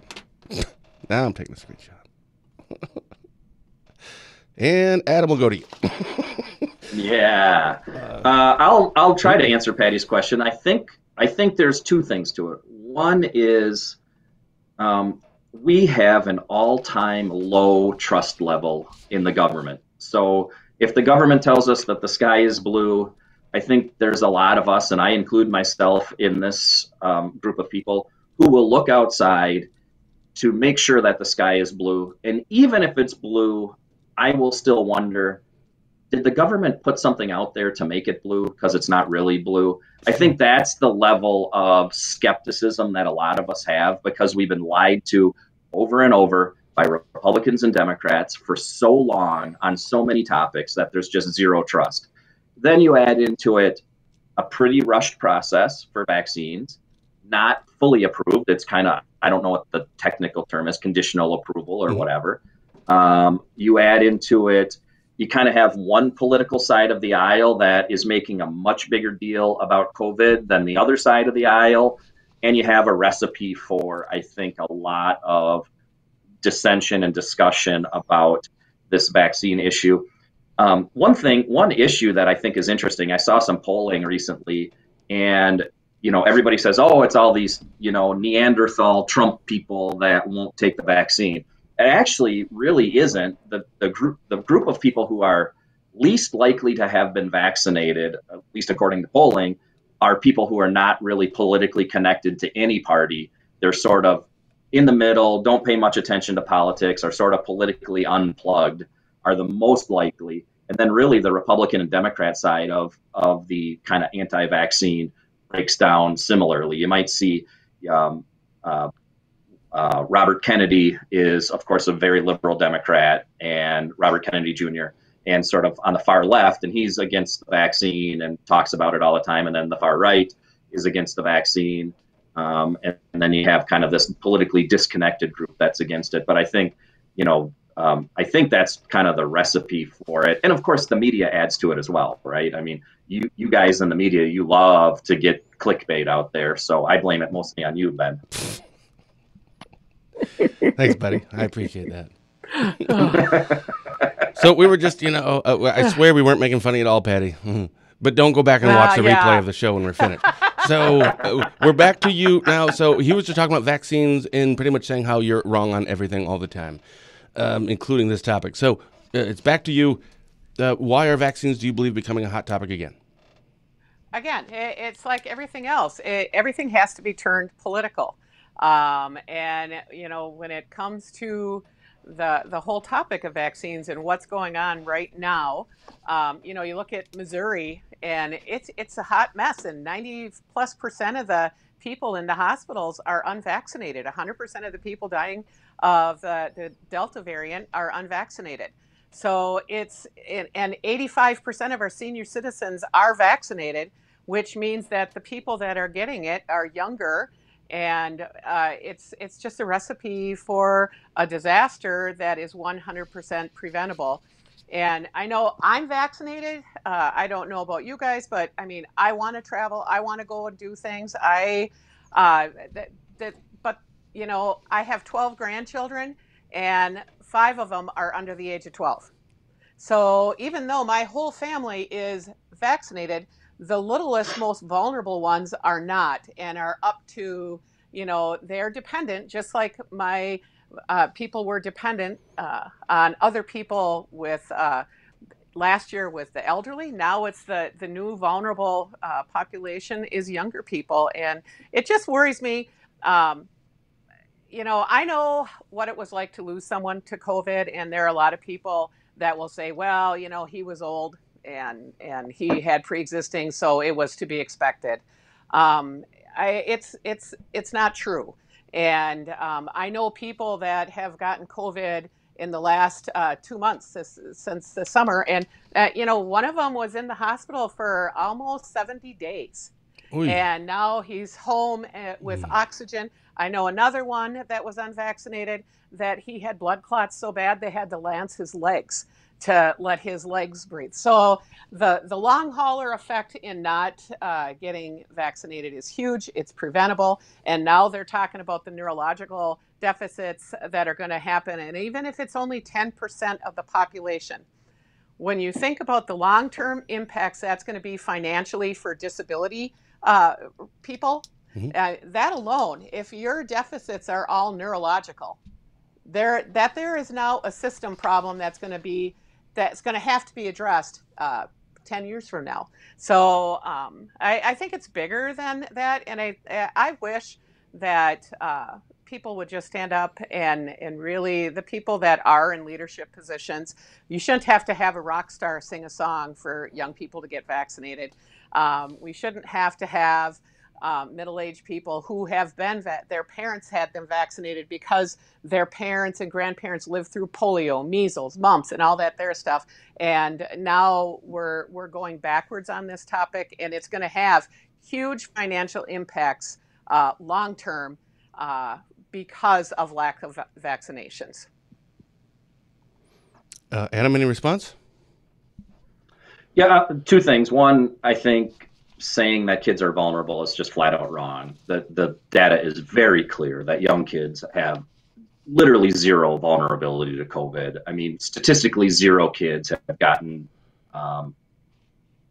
now I'm taking a screenshot. and Adam will go to you. Yeah, uh, I'll I'll try to answer Patty's question. I think I think there's two things to it. One is um, we have an all-time low trust level in the government. So if the government tells us that the sky is blue, I think there's a lot of us, and I include myself in this um, group of people, who will look outside to make sure that the sky is blue. And even if it's blue, I will still wonder did the government put something out there to make it blue because it's not really blue? I think that's the level of skepticism that a lot of us have because we've been lied to over and over by Republicans and Democrats for so long on so many topics that there's just zero trust. Then you add into it a pretty rushed process for vaccines, not fully approved. It's kind of, I don't know what the technical term is, conditional approval or mm-hmm. whatever. Um, you add into it, you kind of have one political side of the aisle that is making a much bigger deal about COVID than the other side of the aisle. And you have a recipe for, I think, a lot of dissension and discussion about this vaccine issue. Um, one thing, one issue that I think is interesting, I saw some polling recently, and you know everybody says, "Oh, it's all these you know Neanderthal Trump people that won't take the vaccine." It actually really isn't. The the group the group of people who are least likely to have been vaccinated, at least according to polling, are people who are not really politically connected to any party. They're sort of in the middle, don't pay much attention to politics, are sort of politically unplugged, are the most likely. And then really the Republican and Democrat side of, of the kind of anti-vaccine breaks down similarly. You might see um, uh, uh, Robert Kennedy is, of course, a very liberal Democrat, and Robert Kennedy Jr. and sort of on the far left, and he's against the vaccine and talks about it all the time. And then the far right is against the vaccine um, and, and, then you have kind of this politically disconnected group that's against it. But I think, you know, um, I think that's kind of the recipe for it. And of course, the media adds to it as well, right? I mean, you you guys in the media, you love to get clickbait out there, so I blame it mostly on you, Ben. Thanks, buddy. I appreciate that. so we were just, you know, uh, I swear we weren't making funny at all, Patty. but don't go back and watch uh, the yeah. replay of the show when we're finished. so uh, we're back to you now. So he was just talking about vaccines and pretty much saying how you're wrong on everything all the time, um, including this topic. So uh, it's back to you. Uh, why are vaccines, do you believe, becoming a hot topic again? Again, it's like everything else. It, everything has to be turned political. Um, and, you know, when it comes to the the whole topic of vaccines and what's going on right now. Um, you know, you look at Missouri, and it's it's a hot mess, and 90 plus percent of the people in the hospitals are unvaccinated. 100% of the people dying of the, the Delta variant are unvaccinated. So it's and 85% of our senior citizens are vaccinated, which means that the people that are getting it are younger and uh, it's it's just a recipe for a disaster that is 100% preventable. And I know I'm vaccinated. Uh, I don't know about you guys, but I mean, I want to travel. I want to go and do things. I, uh, that, that, but you know, I have 12 grandchildren, and five of them are under the age of 12. So even though my whole family is vaccinated, the littlest, most vulnerable ones are not and are up to, you know, they're dependent, just like my uh, people were dependent uh, on other people with. Uh, last year with the elderly now it's the the new vulnerable uh, population is younger people and it just worries me um, you know i know what it was like to lose someone to covid and there are a lot of people that will say well you know he was old and and he had pre-existing, so it was to be expected. Um, I, it's it's it's not true, and um, I know people that have gotten COVID in the last uh, two months this, since the summer, and uh, you know one of them was in the hospital for almost 70 days. Oy. And now he's home uh, with mm. oxygen. I know another one that was unvaccinated that he had blood clots so bad they had to lance his legs to let his legs breathe. So the the long hauler effect in not uh, getting vaccinated is huge. It's preventable, and now they're talking about the neurological deficits that are going to happen. And even if it's only 10% of the population, when you think about the long term impacts that's going to be financially for disability uh, people, mm-hmm. uh, that alone, if your deficits are all neurological, there that there is now a system problem that's going to be that's going to have to be addressed uh, 10 years from now. So um, I, I, think it's bigger than that. And I, I wish that uh, people would just stand up and and really the people that are in leadership positions, you shouldn't have to have a rock star sing a song for young people to get vaccinated. Um, we shouldn't have to have um, middle-aged people who have been va- their parents had them vaccinated because their parents and grandparents lived through polio, measles, mumps, and all that their stuff. And now we're we're going backwards on this topic, and it's going to have huge financial impacts uh, long term uh, because of lack of vaccinations. Uh, Adam, any response? Yeah, uh, two things. One, I think saying that kids are vulnerable is just flat out wrong. The the data is very clear that young kids have literally zero vulnerability to COVID. I mean, statistically, zero kids have gotten um,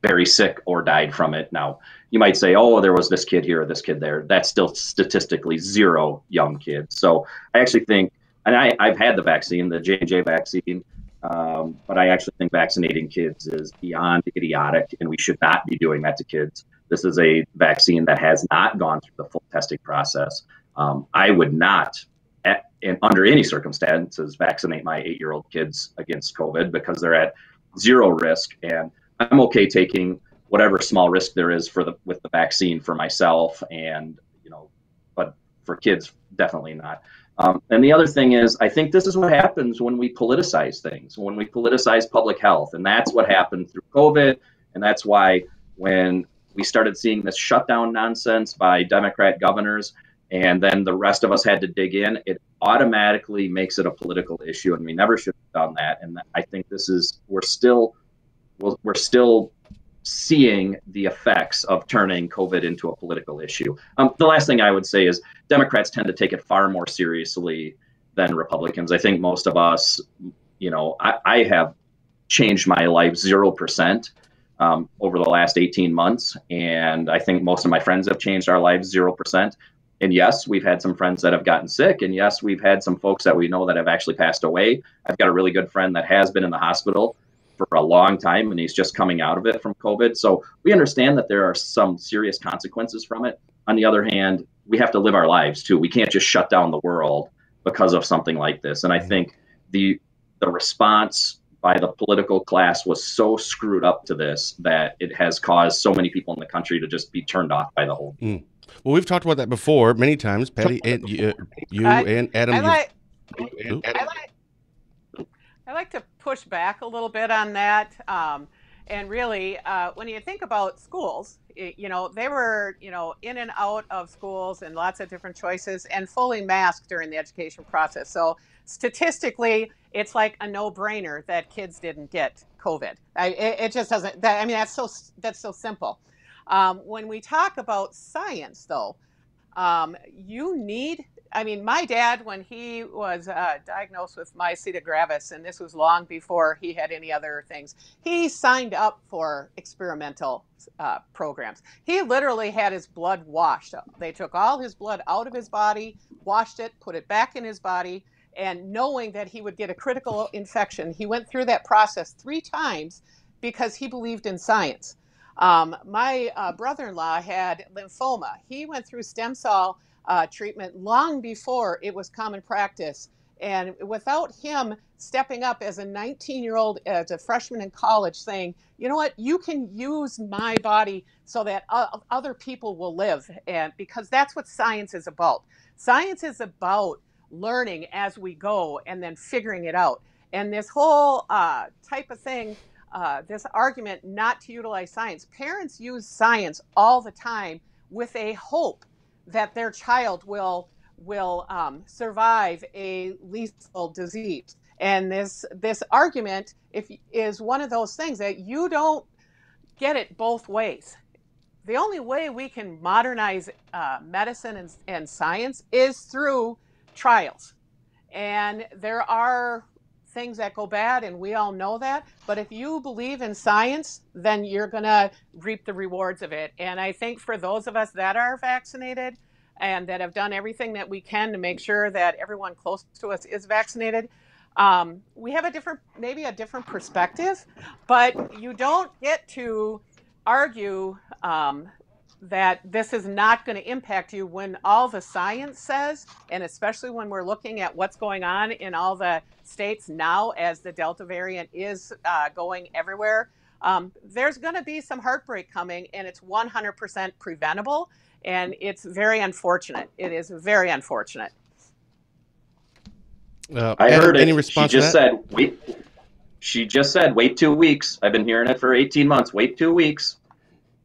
very sick or died from it. Now, you might say, oh, there was this kid here or this kid there. That's still statistically zero young kids. So I actually think, and I, I've had the vaccine, the J and J vaccine. Um, but I actually think vaccinating kids is beyond idiotic, and we should not be doing that to kids. This is a vaccine that has not gone through the full testing process. Um, I would not, at, in, under any circumstances, vaccinate my eight year old kids against COVID because they're at zero risk. And I'm okay taking whatever small risk there is for the with the vaccine for myself and you know but for kids definitely not um, and the other thing is, I think this is what happens when we politicize things, when we politicize public health. And that's what happened through COVID. And that's why when we started seeing this shutdown nonsense by Democrat governors, and then the rest of us had to dig in, it automatically makes it a political issue. And we never should have done that. And I think this is, we're still, we're still seeing the effects of turning COVID into a political issue. Um, the last thing I would say is Democrats tend to take it far more seriously than Republicans. I think most of us, you know, I, I have changed my life 0% um, over the last 18 months. And I think most of my friends have changed our lives 0%. And yes, we've had some friends that have gotten sick. And yes, we've had some folks that we know that have actually passed away. I've got a really good friend that has been in the hospital for a long time and he's just coming out of it from COVID. So we understand that there are some serious consequences from it. On the other hand, we have to live our lives too. We can't just shut down the world because of something like this. And I think the the response by the political class was so screwed up to this that it has caused so many people in the country to just be turned off by the whole. Mm. Well, we've talked about that before many times, Patty, and you, you I, and Adam. I like, I like, I like to push back a little bit on that. Um, and really, uh, when you think about schools, you know, they were, you know, in and out of schools and lots of different choices and fully masked during the education process. So statistically, it's like a no-brainer that kids didn't get COVID. I, it, it, just doesn't. That, I mean, that's so that's so simple. Um, when we talk about science, though, um, you need I mean, my dad, when he was uh, diagnosed with myasthenia gravis, and this was long before he had any other things, he signed up for experimental uh, programs. He literally had his blood washed. They took all his blood out of his body, washed it, put it back in his body, and knowing that he would get a critical infection, he went through that process three times because he believed in science. Um, my uh, brother in law had lymphoma. He went through stem cell uh, treatment long before it was common practice. And without him stepping up as a 19 year old, as a freshman in college, saying, you know what, you can use my body so that other people will live. And because that's what science is about. Science is about learning as we go and then figuring it out. And this whole uh, type of thing, uh, this argument not to utilize science, parents use science all the time with a hope that their child will will um, survive a lethal disease. And this this argument if is one of those things that you don't get it both ways. The only way we can modernize uh, medicine and, and science is through trials. And there are things that go bad, and we all know that. But if you believe in science, then you're going to reap the rewards of it. And I think for those of us that are vaccinated, and that have done everything that we can to make sure that everyone close to us is vaccinated. Um, we have a different, maybe a different perspective, but you don't get to argue um, that this is not going to impact you when all the science says, and especially when we're looking at what's going on in all the states now as the Delta variant is uh, going everywhere, um, there's going to be some heartbreak coming, and it's 100% preventable. And it's very unfortunate. It is very unfortunate. Uh, I heard any it. Response she just said, "Wait." She just said, "Wait two weeks." I've been hearing it for 18 months. Wait two weeks.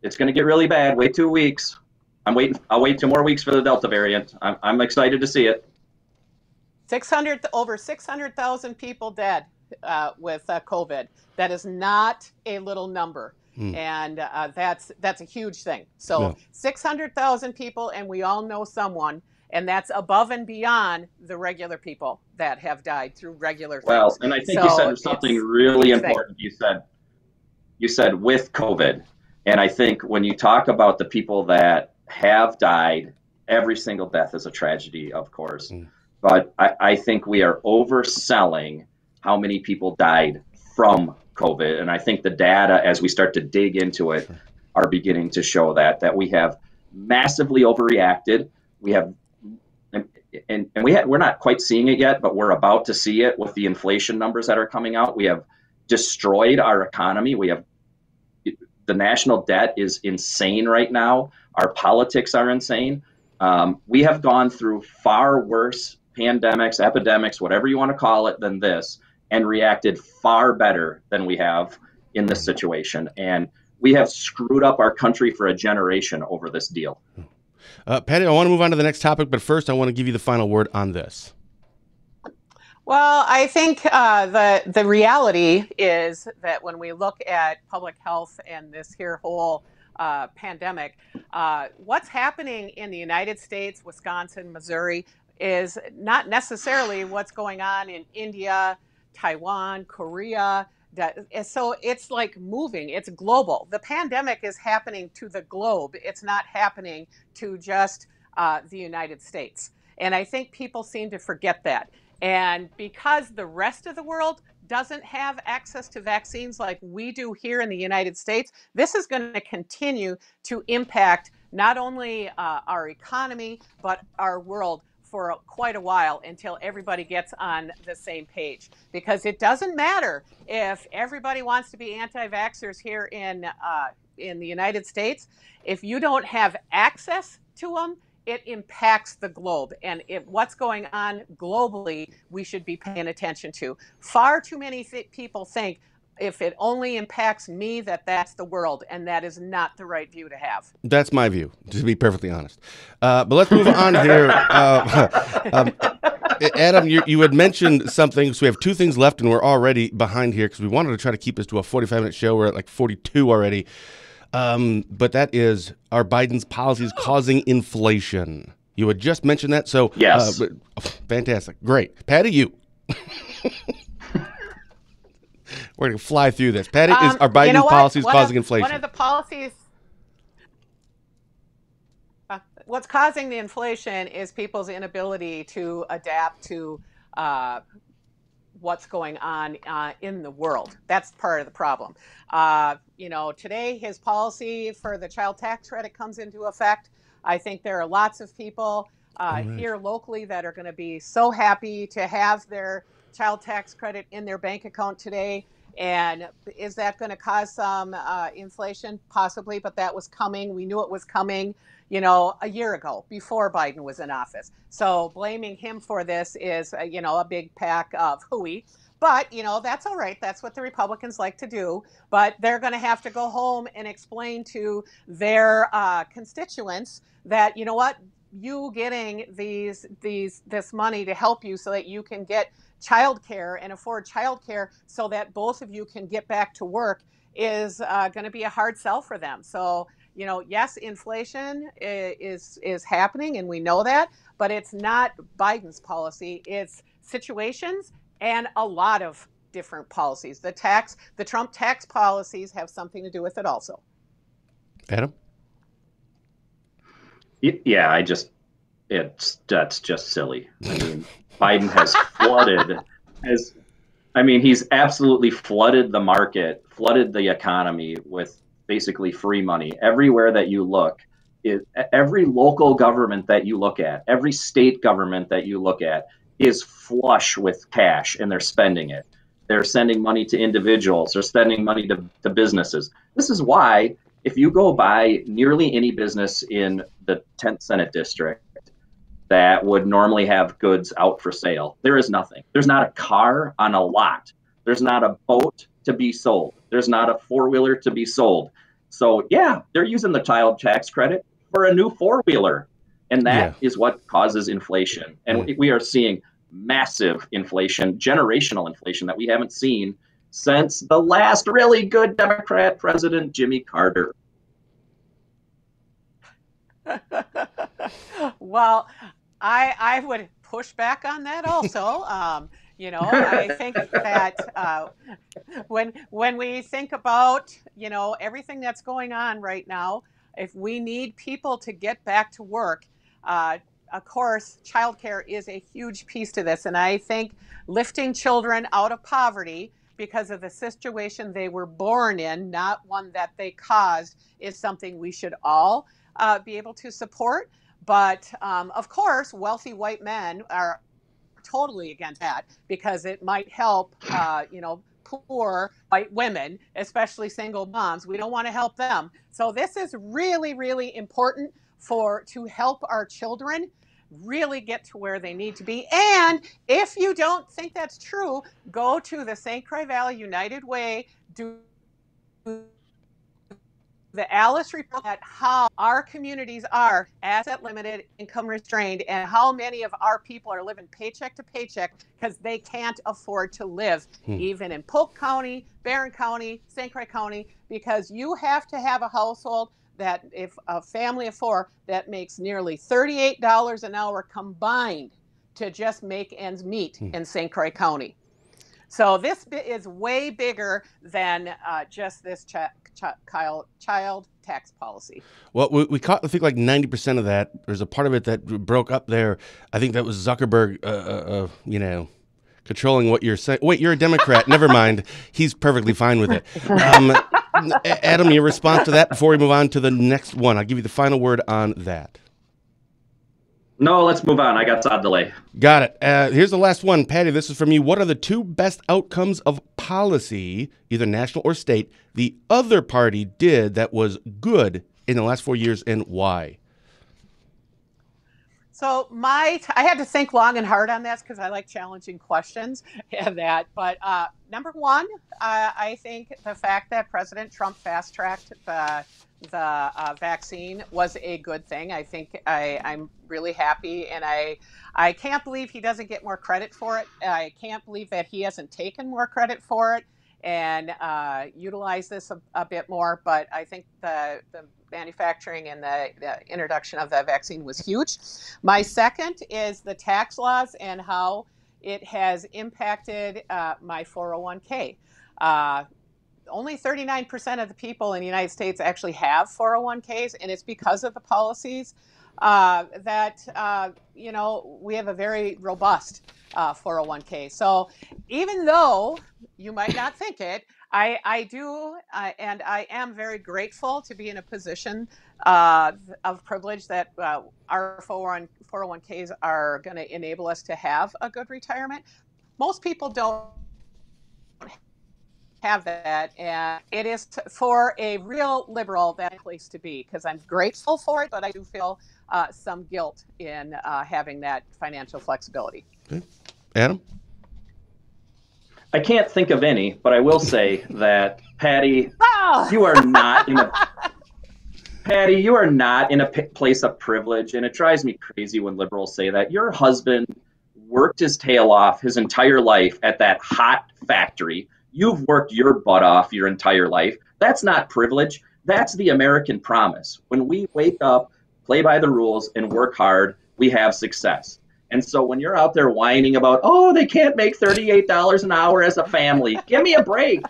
It's going to get really bad. Wait two weeks. I'm waiting. I'll wait two more weeks for the Delta variant. I'm, I'm excited to see it. 600 over 600,000 people dead uh, with uh, COVID. That is not a little number. Mm. And uh, that's that's a huge thing. So yeah. 600,000 people, and we all know someone, and that's above and beyond the regular people that have died through regular. Things. Well, things. and I think so you said something really important. You said you said with COVID, and I think when you talk about the people that have died, every single death is a tragedy, of course. Mm. But I, I think we are overselling how many people died from COVID. And I think the data, as we start to dig into it, are beginning to show that that we have massively overreacted. We have, and, and, and we have, we're not quite seeing it yet, but we're about to see it with the inflation numbers that are coming out. We have destroyed our economy. We have the national debt is insane right now. Our politics are insane. Um, we have gone through far worse pandemics, epidemics, whatever you want to call it, than this and reacted far better than we have in this situation. And we have screwed up our country for a generation over this deal. Uh, Patty, I want to move on to the next topic, but first I want to give you the final word on this. Well, I think uh, the the reality is that when we look at public health and this here whole uh, pandemic, uh, what's happening in the United States, Wisconsin, Missouri, is not necessarily what's going on in India, Taiwan, Korea. So it's like moving, it's global. The pandemic is happening to the globe, it's not happening to just uh, the United States. And I think people seem to forget that. And because the rest of the world doesn't have access to vaccines like we do here in the United States, this is going to continue to impact not only uh, our economy, but our world for quite a while until everybody gets on the same page. Because it doesn't matter if everybody wants to be anti-vaxxers here in uh, in the United States. If you don't have access to them, it impacts the globe. And it, what's going on globally, we should be paying attention to. Far too many th- people think if it only impacts me, that that's the world, and that is not the right view to have. That's my view, to be perfectly honest. Uh, but let's move on here. Uh, um, Adam, you, you, had mentioned something. So we have two things left, and we're already behind here because we wanted to try to keep this to a 45 minute show. We're at like 42 already. Um, but that is are Biden's policies causing inflation? You had just mentioned that. So, yes. Uh, oh, fantastic. Great. Patty, you. We're going to fly through this. Patty, um, is, are Biden's you know policies causing of, inflation? One of the policies. Uh, what's causing the inflation is people's inability to adapt to uh, what's going on uh, in the world. That's part of the problem. Uh, you know, today his policy for the child tax credit comes into effect. I think there are lots of people uh, right. here locally that are going to be so happy to have their child tax credit in their bank account today. And is that going to cause some uh, inflation? Possibly, but that was coming. We knew it was coming, you know, a year ago before Biden was in office. So blaming him for this is, uh, you know, a big pack of hooey. But, you know, that's all right. That's what the Republicans like to do. But they're going to have to go home and explain to their uh, constituents that, you know what, you getting these these this money to help you so that you can get childcare and afford childcare so that both of you can get back to work is uh, going to be a hard sell for them. So, you know, yes, inflation is is happening, and we know that, but it's not Biden's policy. It's situations and a lot of different policies. The tax, the Trump tax policies have something to do with it also. Adam. Yeah, I just it's that's just silly. I mean, Biden has flooded has I mean, he's absolutely flooded the market, flooded the economy with basically free money. Everywhere that you look, is every local government that you look at, every state government that you look at is flush with cash and they're spending it. They're sending money to individuals, they're spending money to, to businesses. This is why, if you go by nearly any business in the 10th Senate District that would normally have goods out for sale, there is nothing. There's not a car on a lot, there's not a boat to be sold, there's not a four wheeler to be sold. So, yeah, they're using the child tax credit for a new four wheeler. And that yeah. is what causes inflation. And we are seeing massive inflation, generational inflation that we haven't seen since the last really good Democrat president, Jimmy Carter. well, I I would push back on that also. Um, you know, I think that uh, when when we think about you know everything that's going on right now, if we need people to get back to work, uh, of course, childcare is a huge piece to this. And I think lifting children out of poverty because of the situation they were born in, not one that they caused, is something we should all uh, be able to support. But um, of course, wealthy white men are totally against that because it might help, uh, you know, poor white women, especially single moms. We don't want to help them. So this is really, really important for to help our children really get to where they need to be. And if you don't think that's true, go to the St. Croix Valley United Way, do the Alice report at how our communities are asset limited, income restrained, and how many of our people are living paycheck to paycheck because they can't afford to live, hmm. even in Polk County, Barron County, St. Croix County, because you have to have a household that if a family of four that makes nearly $38 an hour combined to just make ends meet hmm. in St. Croix County. So this is way bigger than uh, just this ch- ch- child tax policy. Well, we, we caught, I think, like 90% of that. There's a part of it that broke up there. I think that was Zuckerberg, uh, uh, uh you know, controlling what you're saying. Wait, you're a Democrat. Never mind. He's perfectly fine with it. Um, Adam, your response to that before we move on to the next one. I'll give you the final word on that. No, let's move on. I got sod delay. Got it. Uh, here's the last one. Patty, this is from you. What are the two best outcomes of policy, either national or state, the other party did that was good in the last four years and why? So my, t- I had to think long and hard on this because I like challenging questions and that. But uh, number one, uh, I think the fact that President Trump fast tracked the the uh, vaccine was a good thing. I think I, I'm really happy, and I I can't believe he doesn't get more credit for it. I can't believe that he hasn't taken more credit for it and uh, utilize this a, a, bit more. But I think the, the manufacturing and the, the, introduction of the vaccine was huge. My second is the tax laws and how it has impacted uh, my 401k. Uh, only 39% of the people in the United States actually have 401ks, and it's because of the policies uh, that, uh, you know, we have a very robust uh, 401k. So even though you might not think it, I, I do, uh, and I am very grateful to be in a position uh, of privilege that uh, our 401, 401ks are going to enable us to have a good retirement. Most people don't have that, and it is t- for a real liberal that place to be because I'm grateful for it, but I do feel uh, some guilt in uh, having that financial flexibility. Okay. Adam? I can't think of any, but I will say that Patty, oh! you are not in a Patty, you are not in a p- place of privilege, and it drives me crazy when liberals say that. Your husband worked his tail off his entire life at that hot factory. You've worked your butt off your entire life. That's not privilege. That's the American promise. When we wake up, play by the rules, and work hard, we have success. And so when you're out there whining about, oh, they can't make $38 an hour as a family, give me a break.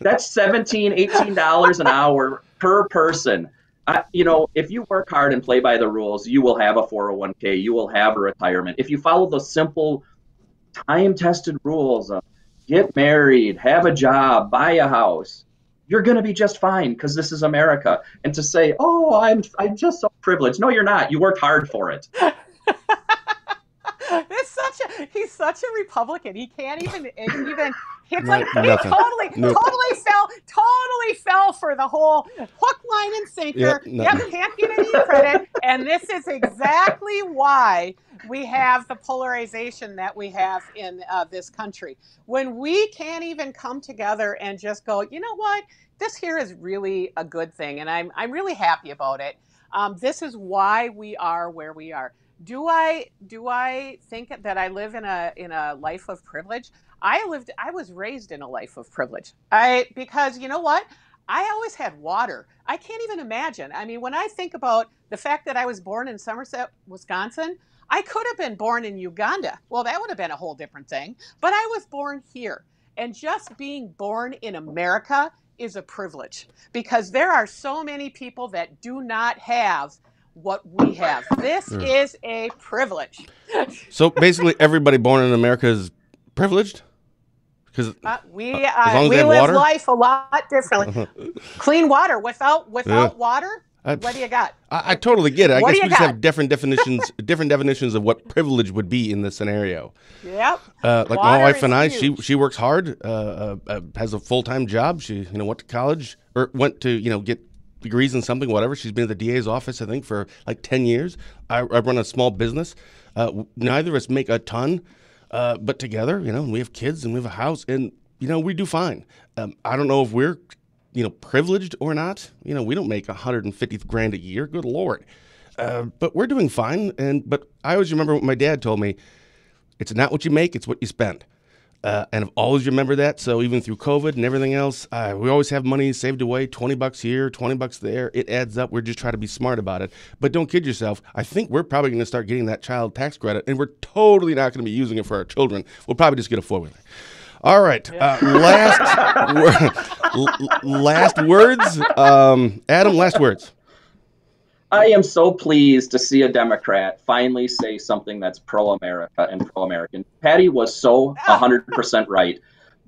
That's $17, $18 an hour per person. I, you know, if you work hard and play by the rules, you will have a 401k, you will have a retirement. If you follow the simple, time tested rules of get married, have a job, buy a house, you're going to be just fine because this is America. And to say, oh, I'm, I'm just so privileged. No, you're not. You worked hard for it. such a he's such a Republican. He can't even even it's like he totally Nope. totally fell totally fell for the whole hook, line, and sinker. Yep, Yep, can't get any credit. And this is exactly why we have the polarization that we have in uh, this country. When we can't even come together and just go, you know what, this here is really a good thing, and I'm I'm really happy about it. Um, this is why we are where we are. Do I do I think that I live in a in a life of privilege? I lived I was raised in a life of privilege. I because you know what? I always had water. I can't even imagine. I mean, when I think about the fact that I was born in Somerset, Wisconsin, I could have been born in Uganda. Well, that would have been a whole different thing. But I was born here. And just being born in America is a privilege because there are so many people that do not have what we have. This Sure. is a privilege. So basically, everybody born in America is privileged because Uh, we uh, we they have live water? life a lot differently. Clean water without without Yeah. water. I, What do you got? I, I totally get it. I What guess we just have different definitions, different definitions of what privilege would be in this scenario. Yep. Uh, like my wife and I, she huge. she works hard, uh, uh, uh, has a full time job. She you know went to college or went to you know get degrees in something, whatever. She's been at the DA's office, I think, for like ten years. I, I run a small business. Uh, neither of us make a ton, uh, but together, you know, we have kids and we have a house, and you know we do fine. Um, I don't know if we're you know privileged or not. You know, we don't make 150 grand a year. Good lord. Uh, but we're doing fine, and but I always remember what my dad told me: it's not what you make, it's what you spend. Uh, and I've always remembered that. So even through COVID and everything else, uh, we always have money saved away 20 bucks here, 20 bucks there. It adds up. We're just trying to be smart about it. But don't kid yourself. I think we're probably going to start getting that child tax credit, and we're totally not going to be using it for our children. We'll probably just get a four wheeler. All right. Uh, last, wor- last words. Um, Adam, last words. I am so pleased to see a Democrat finally say something that's pro America and pro American. Patty was so ah. 100% right.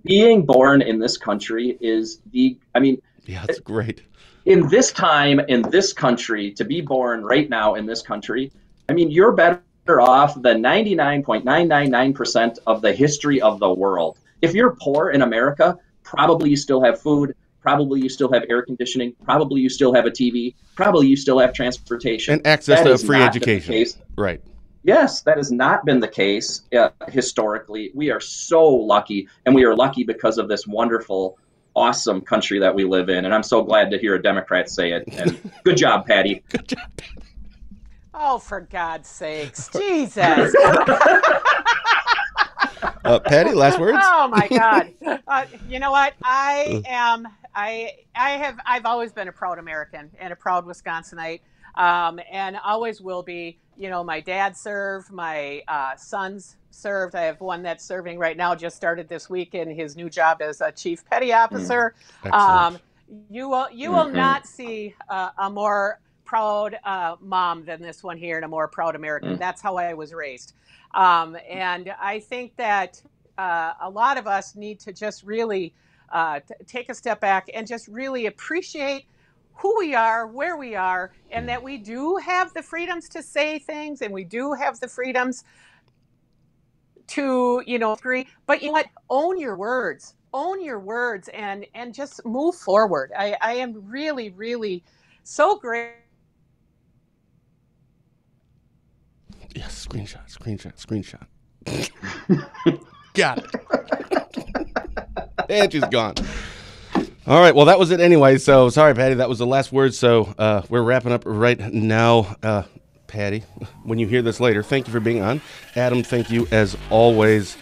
Being born in this country is the, I mean, Yeah, that's great. in this time, in this country, to be born right now in this country, I mean, you're better off than 99.999% of the history of the world. If you're poor in America, probably you still have food, probably you still have air conditioning, probably you still have a TV, probably you still have transportation. And access That to has free not been the education. Right. Yes, that has not been the case uh, historically. We are so lucky, and we are lucky because of this wonderful, awesome country that we live in. And I'm so glad to hear a Democrat say it. And good job, Patty. Good job. Oh, for God's sakes, Jesus! Uh, Patty, last words. Oh my God! Uh, you know what? I am. I I have. I've always been a proud American and a proud Wisconsinite, um, and always will be. You know, my dad served. My uh, sons served. I have one that's serving right now. Just started this week in his new job as a chief petty officer. Excellent. Um, you will you will Mhm. not see uh, a more proud uh, mom than this one here, and a more proud American. Mm. That's how I was raised, um, and I think that uh, a lot of us need to just really uh, t- take a step back and just really appreciate who we are, where we are, and that we do have the freedoms to say things, and we do have the freedoms to you know agree but you know what own your words own your words and and just move forward i i am really really so great Yes, screenshot, screenshot, screenshot. Got it. and she's gone. All right, well, that was it anyway. So sorry, Patty, that was the last word. So uh, we're wrapping up right now. Uh, Patty, when you hear this later, thank you for being on. Adam, thank you as always.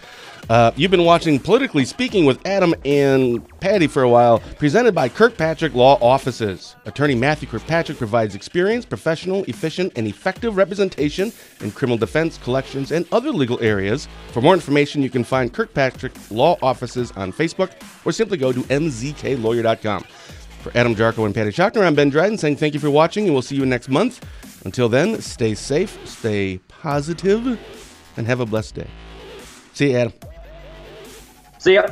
Uh, you've been watching Politically Speaking with Adam and Patty for a while, presented by Kirkpatrick Law Offices. Attorney Matthew Kirkpatrick provides experience, professional, efficient, and effective representation in criminal defense, collections, and other legal areas. For more information, you can find Kirkpatrick Law Offices on Facebook or simply go to mzklawyer.com. For Adam Jarchow and Patty Schachtner, I'm Ben Dryden saying thank you for watching, and we'll see you next month. Until then, stay safe, stay positive, and have a blessed day. See you, Adam. See ya.